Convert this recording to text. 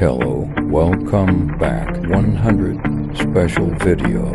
Hello, welcome back. 100 special video.